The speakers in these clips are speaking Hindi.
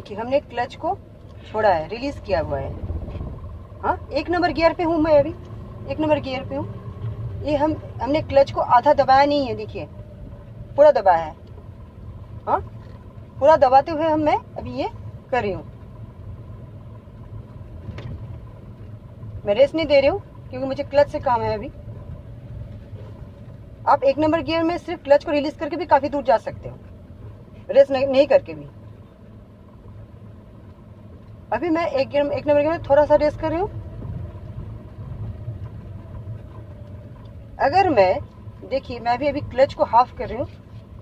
देखिए हमने क्लच को छोड़ा है रिलीज़ किया हुआ है। हाँ एक नंबर गियर पे हूँ मैं अभी। एक नंबर गियर पे हूँ। ये हम हमने क्लच को आधा दबाया नहीं है देखिए। पूरा दबाया है। हाँ पूरा दबाते हुए हम मैं अभी ये कर रही हूँ। मैं रेस्ट नहीं दे रही हूँ क्योंकि मुझे क्लच से काम है अभी। आप एक नंबर गियर में सिर्फ़ क्लच को रिलीज़ करके भी काफ़ी दूर जा सकते हो। नहीं, नहीं करके भी। अभी मैं एक एक नंबर में थोड़ा सा रेस्ट कर रही हूँ। अगर मैं, देखिए, मैं भी अभी क्लच को हाफ़ कर रही हूँ।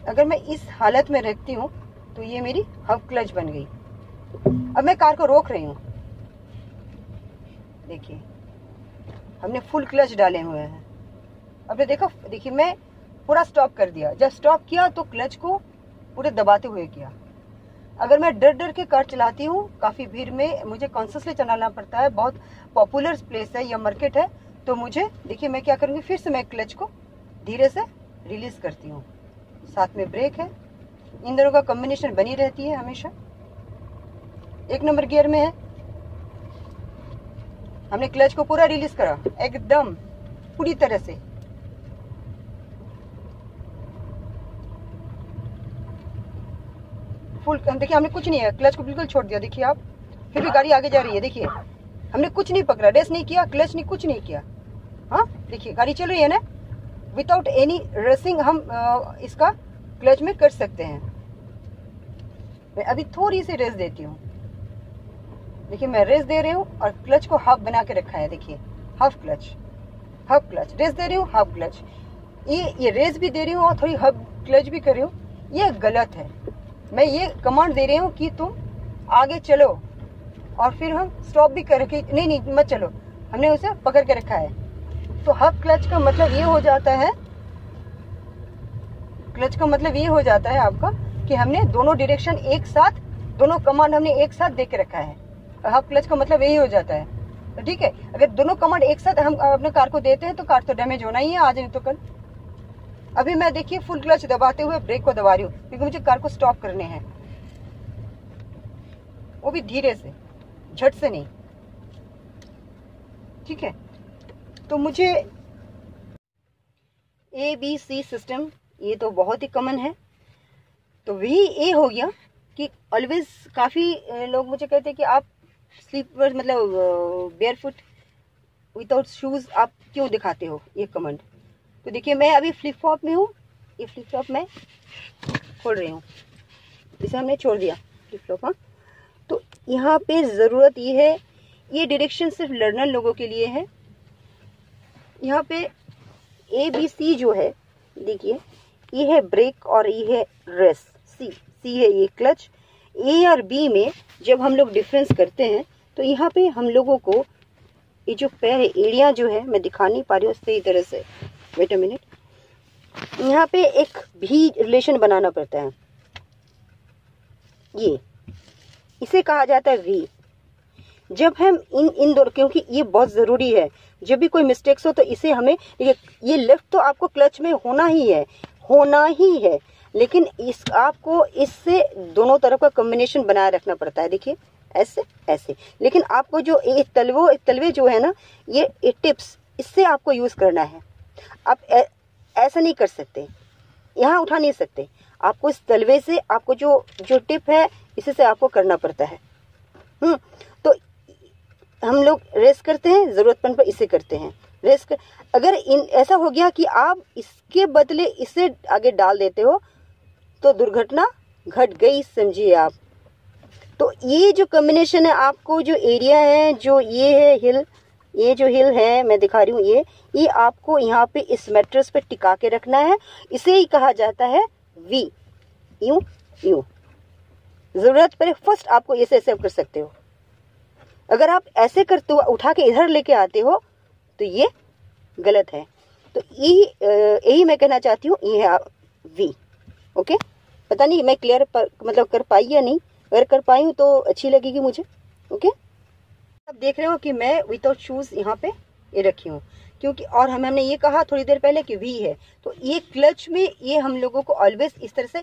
अगर मैं इस हालत में रखती हूँ तो ये मेरी हाफ़ क्लच बन गई। अब मैं कार को रोक रही हूँ। देखिए, हमने फुल क्लच डाले हुए हैं। अब देखो, देखिए, मैं पूरा स्टॉप कर दिया। जब स्टॉप किया तो क्लच को पूरे दबाते हुए किया। अगर मैं डर डर के कार चलाती हूँ, काफ़ी भीड़ में मुझे कॉन्सियसली चलाना पड़ता है। बहुत पॉपुलर प्लेस है या मार्केट है। तो मुझे, देखिए मैं क्या करूँगी, फिर से मैं क्लच को धीरे से रिलीज़ करती हूँ। साथ में ब्रेक है। इन दोनों का कॉम्बिनेशन बनी रहती है हमेशा। एक नंबर गियर में है। हमने क्लच को पूरा रिलीज़ करा। एकदम पूरी तरह से। फुल देखिए, हमने कुछ नहीं है। क्लच को बिल्कुल छोड़ दिया। देखिए आप। फिर भी गाड़ी आगे जा रही है, देखिए। हमने कुछ नहीं पकड़ा। रेस नहीं किया, क्लच नहीं, कुछ नहीं किया। हाँ? देखिए, गाड़ी चल रही है ना? विदाउट एनी रेसिंग हम इसका क्लच में कर सकते हैं। मैं अभी थोड़ी सी रेस देती हूँ। देखिए, मैं रेस दे रही हूँ और क्लच को हाफ़ बना के रखा है, देखिए। Half clutch. Half clutch. Race दे रही हूँ, हाफ़ क्लच। ये ये रेस भी दे रही हूँ और थोड़ी हाफ़ क्लच भी कर रही हूँ। ये गलत है। मैं ये कमांड दे रही हूँ कि तुम आगे चलो और फिर हम स्टॉप भी कर रखे नहीं नहीं, मत चलो। हमने उसे पकड़ के रखा है। तो हाफ़ क्लच का मतलब ये हो जाता है क्लच का मतलब ये हो जाता है आपका कि हमने दोनों डायरेक्शन एक साथ, दोनों कमांड हमने एक साथ दे के रखा है। हाफ़ क्लच का मतलब यही हो जाता है। तो ठीक है, अगर दोनों कमांड एक साथ हम अपने कार को देते हैं तो कार तो डैमेज होना ही है, आज नहीं तो कल। अभी मैं देखिए फुल क्लच दबाते हुए ब्रेक को दबा रही हूँ, क्योंकि मुझे कार को स्टॉप करने हैं। वो भी धीरे से, झट से नहीं। ठीक है? तो मुझे ए बी सी सिस्टम ये तो बहुत ही कॉमन है। तो वही ए हो गया कि ऑलवेज काफ़ी लोग मुझे कहते हैं कि आप स्लीपर मतलब बेयर फुट विदाउट शूज़ आप क्यों दिखाते हो? ये कमेंट तो देखिए, मैं अभी फ्लिप फ्लॉप में हूँ। ये फ्लिप फ्लॉप मैं खोल रही हूँ। इसे हमने छोड़ दिया फ्लिप फ्लॉप हाँ। तो यहाँ पे ज़रूरत ये है, ये डायरेक्शन सिर्फ़ लर्नर लोगों के लिए है। यहाँ पे ए बी सी जो है, देखिए, ये है ब्रेक और ये है रेस सी सी है ये क्लच ए और बी में जब हम लोग डिफरेंस करते हैं तो यहाँ पे हम लोगों को ये जो पैर है जो है, मैं दिखा नहीं पा रही हूँ सही तरह से। वेट अ मिनट यहाँ पे एक भी रिलेशन बनाना पड़ता है। ये। इसे कहा जाता है वी जब हम इन इन दो क्योंकि ये बहुत ज़रूरी है जब भी कोई मिस्टेक्स हो तो इसे हमें ये, ये लेफ़्ट तो आपको क्लच में होना ही है होना ही है लेकिन इस आपको इससे दोनों तरफ़ का कॉम्बिनेशन बनाए रखना पड़ता है देखिए ऐसे ऐसे। लेकिन आपको जो ये तलवो तलवे जो है ना ये, ये टिप्स इससे आपको यूज़ करना है। आप ऐसा नहीं कर सकते। यहाँ उठा नहीं सकते। आपको इस तलवे से आपको जो जो टिप है, इसी से आपको करना पड़ता है। हम्म तो हम लोग रेस करते हैं ज़रूरतपन पर इसे करते हैं। रेस कर, अगर इन, ऐसा हो गया कि आप इसके बदले इसे आगे डाल देते हो तो दुर्घटना घट गई, समझिए आप। तो ये जो कम्बिनेशन है, आपको जो एरिया है, जो ये है हिल ये जो हिल है, मैं दिखा रही हूँ ये ये आपको यहाँ पे इस मेट्रस पे टिका के रखना है। इसे ही कहा जाता है वी यू यू ज़रूरत पड़े फ़र्स्ट आपको ऐसे ऐसे कर सकते हो। अगर आप ऐसे करते हो उठा के इधर लेके आते हो तो ये गलत है। तो यही यही मैं कहना चाहती हूँ, ये है वी ओके? पता नहीं, मैं क्लियर मतलब कर पाई या नहीं? अगर कर पाई हूँ तो अच्छी लगेगी मुझे। ओके? आप देख रहे हो कि मैं विदाउट शूज़ यहाँ पे ये रखी हूँ। क्योंकि और हम, हमने ये कहा थोड़ी देर पहले कि वी है। तो ये क्लच में ये हम लोगों को ऑलवेज इस तरह से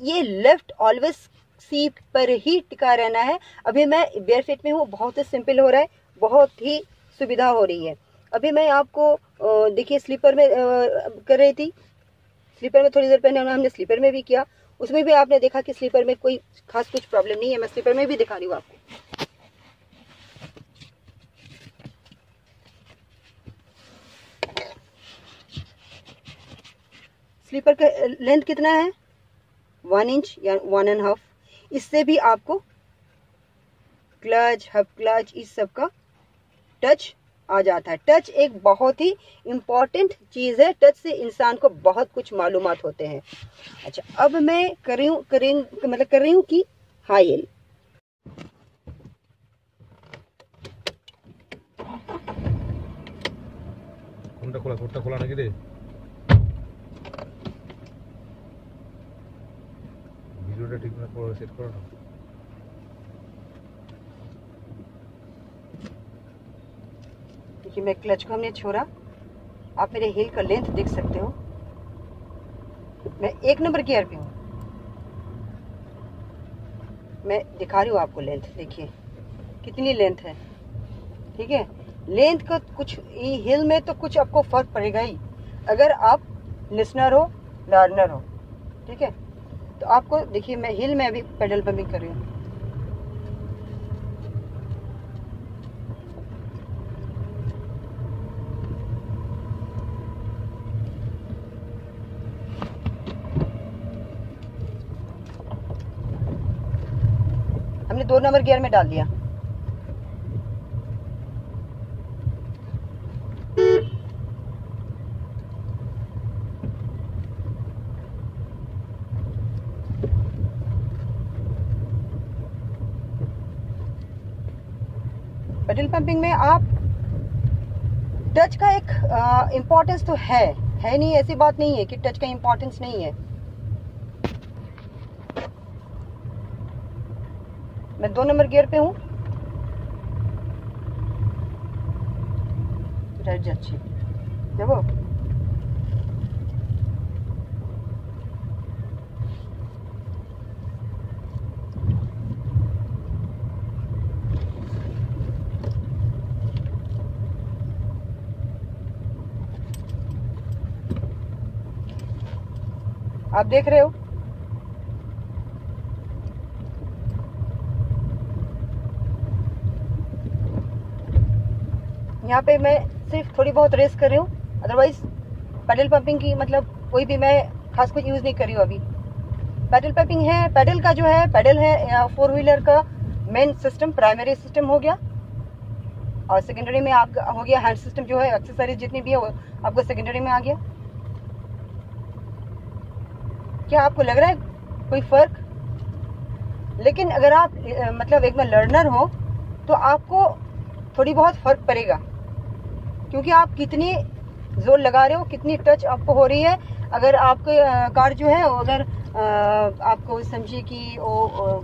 ये लेफ़्ट ऑलवेज सीट पर ही टिका रहना है। अभी मैं बेयर फिट में हूँ, बहुत ही सिंपल हो रहा है, बहुत ही सुविधा हो रही है। अभी मैं आपको देखिए स्लीपर में कर रही थी। स्लीपर में थोड़ी देर पहले हमने स्लीपर में भी किया। उसमें भी आपने देखा कि स्लीपर में कोई खास कुछ प्रॉब्लम नहीं है। मैं स्लीपर में भी दिखा रही हूँ आपको। स्लीपर का लेंथ कितना है वन इंच या वन एंड हाफ इससे भी आपको क्लच हब क्लच इस सब का टच आ जाता है टच एक बहुत ही इम्पॉर्टेंट चीज़ है टच से इंसान को बहुत कुछ मालूम होते हैं अच्छा अब मैं कर रही हूँ कर मतलब कर रही हूँ कि हाई एल কোনটা খোলা কোনটা খোলা নাকি রে ভিডিওটা ঠিক না করে সেট করো না देखिए मैं क्लच को हमने छोड़ा आप मेरे हील का लेंथ देख सकते हो मैं एक नंबर गियर पे हूँ मैं दिखा रही हूँ आपको लेंथ देखिए कितनी लेंथ है ठीक है लेंथ का कुछ हिल में तो कुछ आपको फर्क पड़ेगा ही अगर आप लिसनर हो लर्नर हो ठीक है तो आपको, देखिए, मैं हिल में अभी पेडल पंपिंग कर रही हूँ। हमने दो नंबर गियर में डाल दिया। पेट्रोल पंपिंग में आप टच का एक इम्पोर्टेंस तो है है नहीं, ऐसी बात नहीं है कि टच का इम्पोर्टेंस नहीं है। मैं दो नंबर गियर पे हूँ। जाच्छी देखो आप देख रहे हो? यहाँ पे मैं सिर्फ़ थोड़ी बहुत रेस कर रही हूँ। अदरवाइज़ पेडल पंपिंग की मतलब कोई भी मैं खास कुछ यूज़ नहीं कर रही हूँ अभी। पेडल पंपिंग है पेडल का जो है पेडल है फोर व्हीलर का मेन सिस्टम प्राइमरी सिस्टम हो गया। और सेकेंडरी में आप, हो गया हैंड सिस्टम जो है एक्सेसरीज जितनी भी है वो आपको सेकेंडरी में आ गया। क्या आपको लग रहा है कोई फ़र्क? लेकिन अगर आप मतलब एक में लर्नर हो तो आपको थोड़ी बहुत फ़र्क पड़ेगा। क्योंकि आप कितनी ज़ोर लगा रहे हो, कितनी टच आपको हो रही है। अगर आपके कार जो है अगर आपको समझिए कि वो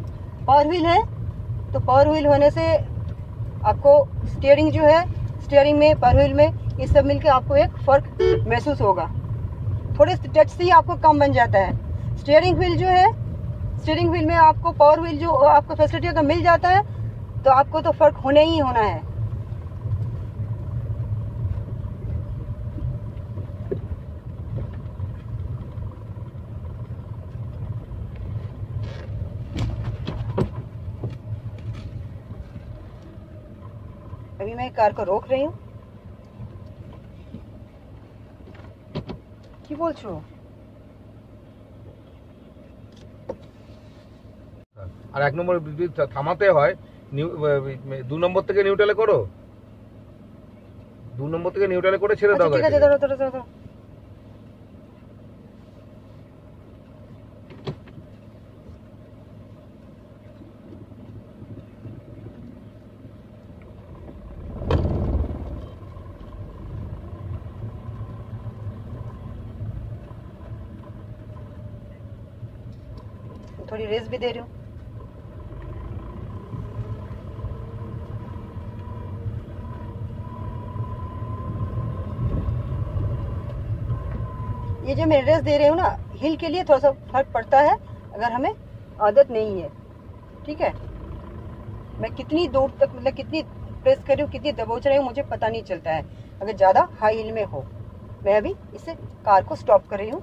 पावर व्हील है तो पावर व्हील होने से आपको स्टीयरिंग जो है स्टीयरिंग में पावर व्हील में ये सब मिलकर आपको एक फ़र्क महसूस होगा। थोड़े टच से ही आपको कम बन जाता है। स्टेयरिंग व्हील जो है, स्टेयरिंग व्हील में आपको पावर व्हील जो, आपको फैसिलिटी अगर मिल जाता है तो आपको तो फ़र्क होने ही होना है। अभी मैं कार को रोक रही हूँ। की बोल छो আর এক নম্বর যদি থামাতে হয় দু নম্বর থেকে নিউট্রালে করো দু নম্বর থেকে নিউট্রালে করে ছেড়ে দাও ঠিক আছে ধরো ধরো ধরো थोड़ी रेस भी दे रही हूँ ये जो मैं एड्रेस दे रही हूँ ना हिल के लिए थोड़ा सा फ़र्क पड़ता है, अगर हमें आदत नहीं है। ठीक है? मैं कितनी दूर तक मतलब कितनी प्रेस कर रही हूँ, कितनी दबोच रही हूँ, मुझे पता नहीं चलता है। अगर ज़्यादा हाई हिल में हो, मैं अभी इसे कार को स्टॉप कर रही हूँ।